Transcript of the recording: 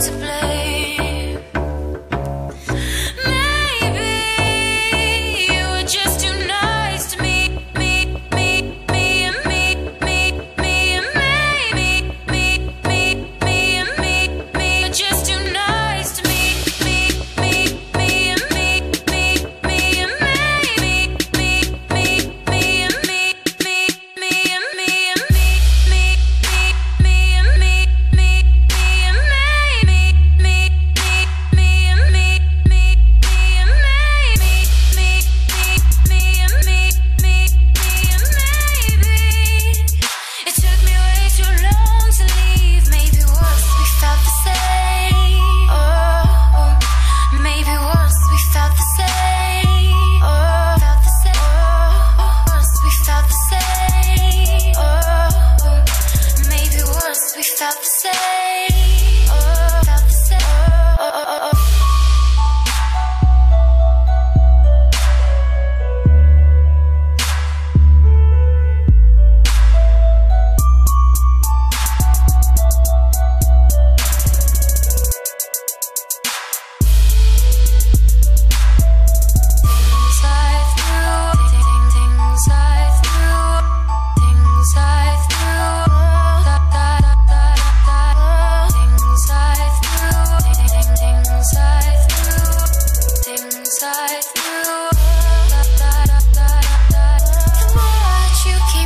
to to say.